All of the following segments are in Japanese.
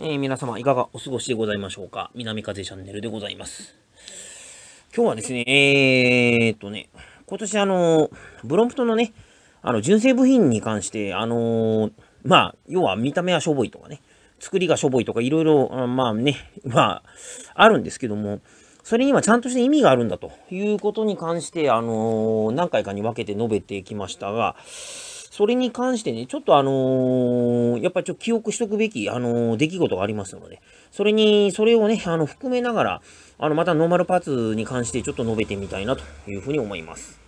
えー、皆様いかがお過ごしでございましょうか南風チャンネルでございます。今日はですね、えー、っとね、今年あの、ブロンプトのね、あの、純正部品に関して、あのー、まあ、要は見た目はしょぼいとかね、作りがしょぼいとかいろいろ、まあね、まあ、あるんですけども、それにはちゃんとした意味があるんだということに関して、あのー、何回かに分けて述べてきましたが、それに関してね、ちょっとあのー、やっぱりちょっと記憶しとくべき、あのー、出来事がありますので、それに、それをね、あの、含めながら、あの、またノーマルパーツに関してちょっと述べてみたいなというふうに思います。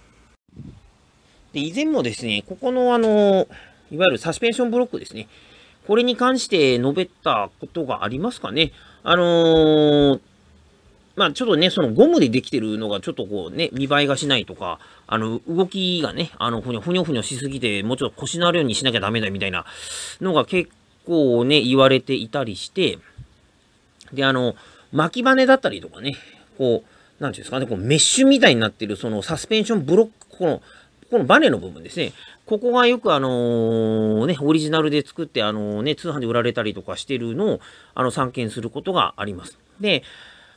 で、以前もですね、ここのあの、いわゆるサスペンションブロックですね。これに関して述べたことがありますかね。あの、まあちょっとね、そのゴムでできてるのがちょっとこうね、見栄えがしないとか、あの、動きがね、あの、ふにょふにょふにょしすぎて、もうちょっと腰のあるようにしなきゃダメだみたいなのが結構ね、言われていたりして、で、あの、巻き羽だったりとかね、こう、なんていうんですかね、こうメッシュみたいになってる、そのサスペンションブロック、この、このバネの部分ですね。ここがよくあの、ね、オリジナルで作って、あの、ね、通販で売られたりとかしてるのを、あの、散見することがあります。で、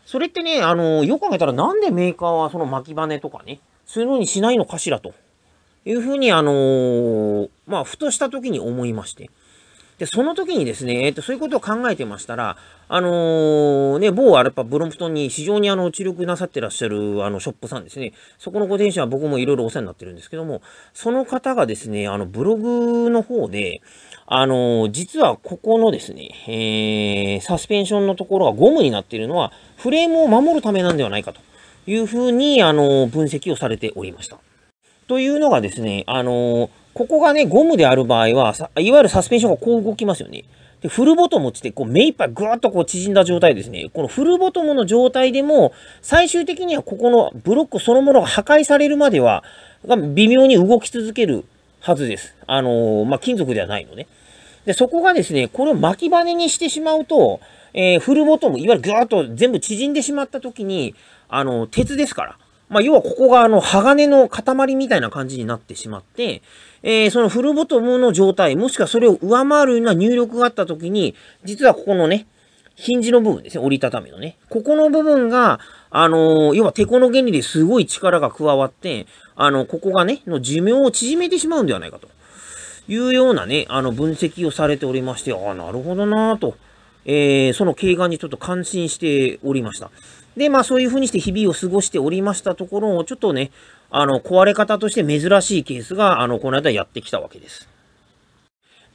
それってね、あの、よく考えたらなんでメーカーはその巻きバネとかね、そういうのにしないのかしらというふうに、あのー、まあ、ふとした時に思いまして。で、その時にですね、えっと、そういうことを考えてましたら、あのー、ね、某アルパブロンプトンに非常にあの、注力なさってらっしゃる、あの、ショップさんですね。そこのご店主は僕もいろいろお世話になってるんですけども、その方がですね、あの、ブログの方で、あのー、実はここのですね、えー、サスペンションのところがゴムになっているのは、フレームを守るためなんではないかというふうに、あのー、分析をされておりました。というのがですね、あのここがね、ゴムである場合は、いわゆるサスペンションがこう動きますよね。で、フルボトムってこう目いっぱいぐわっとこう縮んだ状態ですね。このフルボトムの状態でも、最終的にはここのブロックそのものが破壊されるまでは、微妙に動き続けるはずです。あのー、まあ、金属ではないのね。で、そこがですね、これを巻きバネにしてしまうと、えー、フルボトム、いわゆるぐわっと全部縮んでしまった時に、あの、鉄ですから。まあ、要はここがあの、鋼の塊みたいな感じになってしまって、えー、そのフルボトムの状態、もしくはそれを上回るような入力があったときに、実はここのね、ヒンジの部分ですね、折りたたみのね。ここの部分が、あのー、要はテコの原理ですごい力が加わって、あの、ここがね、の寿命を縮めてしまうんではないかというようなね、あの、分析をされておりまして、ああ、なるほどなぁと、えー、その景観にちょっと感心しておりました。で、まあそういうふうにして日々を過ごしておりましたところを、ちょっとね、あの、壊れ方として珍しいケースが、あの、この間やってきたわけです。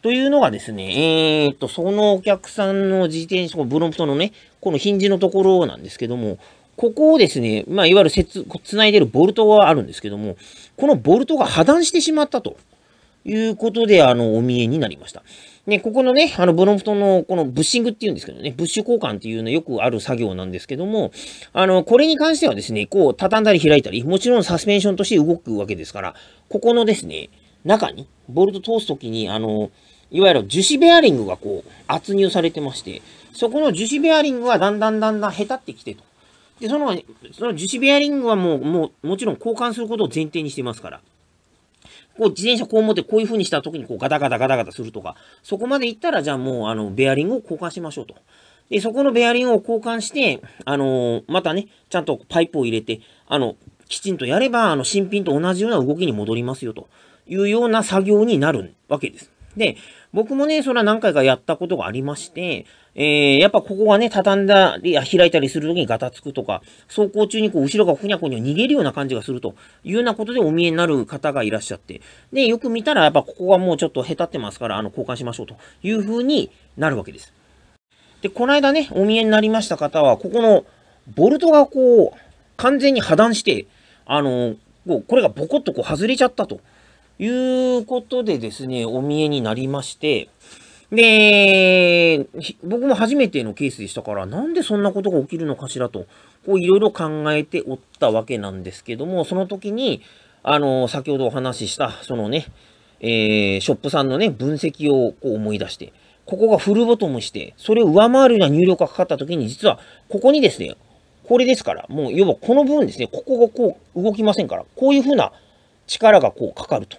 というのがですね、えー、っと、そのお客さんの自転車、ブロンプトのね、このヒンジのところなんですけども、ここをですね、まあ、いわゆる接、つないでるボルトはあるんですけども、このボルトが破断してしまったということで、あの、お見えになりました。ね、ここのね、あの、ブロンプトンの、このブッシングっていうんですけどね、ブッシュ交換っていうのよくある作業なんですけども、あの、これに関してはですね、こう、畳んだり開いたり、もちろんサスペンションとして動くわけですから、ここのですね、中に、ボルト通すときに、あの、いわゆる樹脂ベアリングがこう、圧入されてまして、そこの樹脂ベアリングはだんだんだんだんへたってきてと。で、その、その樹脂ベアリングはもう、もう、もちろん交換することを前提にしてますから。こう自転車こう持ってこういう風にした時にこうガタガタガタガタするとか、そこまで行ったらじゃあもうあのベアリングを交換しましょうと。で、そこのベアリングを交換して、あのー、またね、ちゃんとパイプを入れて、あの、きちんとやれば、あの、新品と同じような動きに戻りますよというような作業になるわけです。で、僕もね、それは何回かやったことがありまして、えー、やっぱここがね、畳んだり、開いたりするときにガタつくとか、走行中にこう、後ろがふにゃふにゃ逃げるような感じがするというようなことでお見えになる方がいらっしゃって、で、よく見たら、やっぱここがもうちょっとへたってますから、あの、交換しましょうという風になるわけです。で、この間ね、お見えになりました方は、ここのボルトがこう、完全に破断して、あの、こうこれがボコッとこう外れちゃったと。いうことでですね、お見えになりまして、で、僕も初めてのケースでしたから、なんでそんなことが起きるのかしらと、こういろいろ考えておったわけなんですけども、その時に、あの、先ほどお話しした、そのね、えー、ショップさんのね、分析をこう思い出して、ここがフルボトムして、それを上回るような入力がかかった時に、実は、ここにですね、これですから、もう、要はこの部分ですね、ここがこう動きませんから、こういう風な力がこうかかると。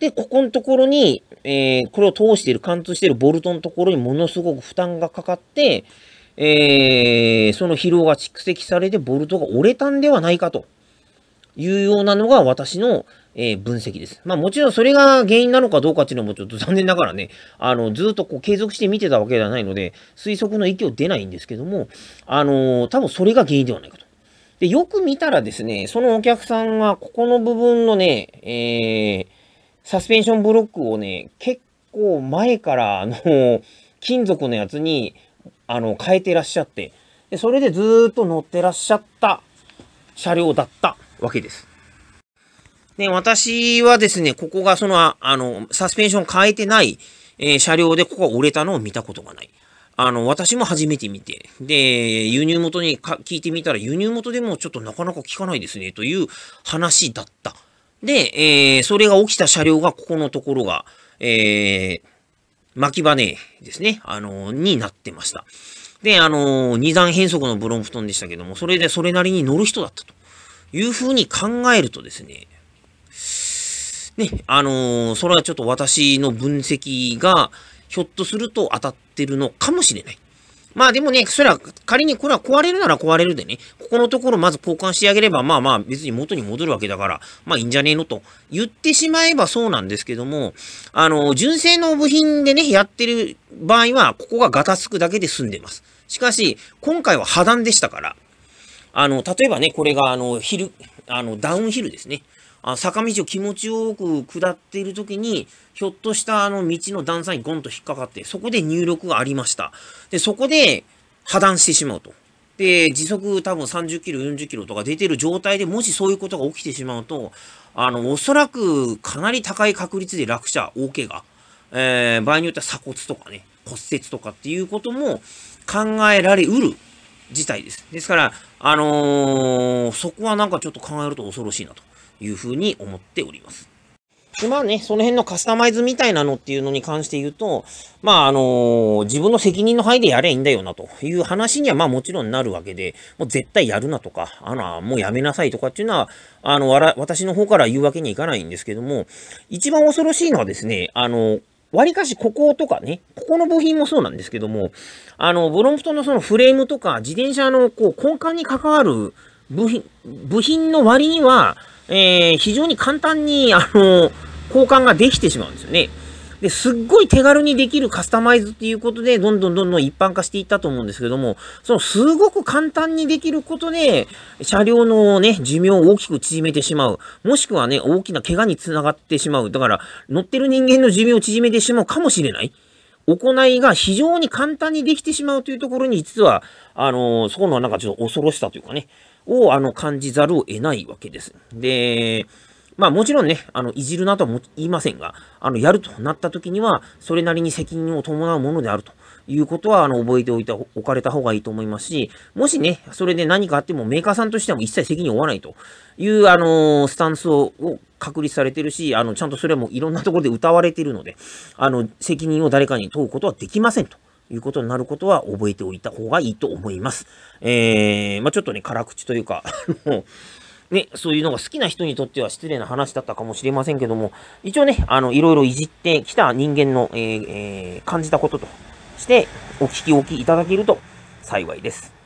で、ここのところに、えー、これを通している、貫通しているボルトのところにものすごく負担がかかって、えー、その疲労が蓄積されてボルトが折れたんではないかというようなのが私の、えー、分析です。まあもちろんそれが原因なのかどうかっていうのもちょっと残念ながらね、あの、ずっとこう継続して見てたわけではないので、推測の域を出ないんですけども、あのー、多分それが原因ではないかと。で、よく見たらですね、そのお客さんがここの部分のね、えー、サスペンションブロックをね、結構前から、あの、金属のやつに、あの、変えてらっしゃって、でそれでずーっと乗ってらっしゃった車両だったわけです。で、私はですね、ここがその、あの、サスペンション変えてない、えー、車両でここが折れたのを見たことがない。あの、私も初めて見て、で、輸入元に聞いてみたら、輸入元でもちょっとなかなか聞かないですね、という話だった。で、えー、それが起きた車両が、ここのところが、えー、巻き羽ですね、あの、になってました。で、あの、二段変速のブロンフトンでしたけども、それでそれなりに乗る人だったというふうに考えるとですね、ね、あのー、それはちょっと私の分析が、ひょっとすると当たってるのかもしれない。まあでもね、それは仮にこれは壊れるなら壊れるでね、ここのところまず交換してあげれば、まあまあ別に元に戻るわけだから、まあいいんじゃねえのと言ってしまえばそうなんですけども、あの、純正の部品でね、やってる場合は、ここがガタつくだけで済んでます。しかし、今回は破断でしたから、あの、例えばね、これがあの、ヒル、あの、ダウンヒルですね。あ坂道を気持ちよく下っている時に、ひょっとしたあの道の段差にゴンと引っかかって、そこで入力がありました。で、そこで破断してしまうと。で、時速多分30キロ、40キロとか出てる状態でもしそういうことが起きてしまうと、あの、おそらくかなり高い確率で落車、大怪我、えー、場合によっては鎖骨とかね、骨折とかっていうことも考えられうる事態です。ですから、あのー、そこはなんかちょっと考えると恐ろしいなと。いうふうに思っております。で、まあね、その辺のカスタマイズみたいなのっていうのに関して言うと、まああのー、自分の責任の範囲でやればいいんだよなという話にはまあもちろんなるわけで、もう絶対やるなとか、あの、もうやめなさいとかっていうのは、あの、わら、私の方から言うわけにいかないんですけども、一番恐ろしいのはですね、あの、わりかしこことかね、ここの部品もそうなんですけども、あの、ブロンフトのそのフレームとか、自転車のこう根幹に関わる部品、部品の割には、えー、非常に簡単に、あの、交換ができてしまうんですよね。で、すっごい手軽にできるカスタマイズっていうことで、どんどんどんどん一般化していったと思うんですけども、そのすごく簡単にできることで、車両のね、寿命を大きく縮めてしまう。もしくはね、大きな怪我につながってしまう。だから、乗ってる人間の寿命を縮めてしまうかもしれない。行いが非常に簡単にできてしまうというところに、実は、あのー、そこのなんかちょっと恐ろしさというかね、をあの感じざるを得ないわけです。で、まあもちろんね、あの、いじるなとは言いませんが、あの、やるとなった時には、それなりに責任を伴うものであるということは、あの、覚えておいておかれた方がいいと思いますし、もしね、それで何かあってもメーカーさんとしても一切責任を負わないという、あの、スタンスを確立されてるし、あの、ちゃんとそれもいろんなところで歌われているので、あの、責任を誰かに問うことはできませんと。いうことになることは覚えておいた方がいいと思います。えー、まあ、ちょっとね、辛口というかあのね、そういうのが好きな人にとっては失礼な話だったかもしれませんけども、一応ね、あの、いろいろいじってきた人間の、えーえー、感じたこととして、お聞きおきいただけると幸いです。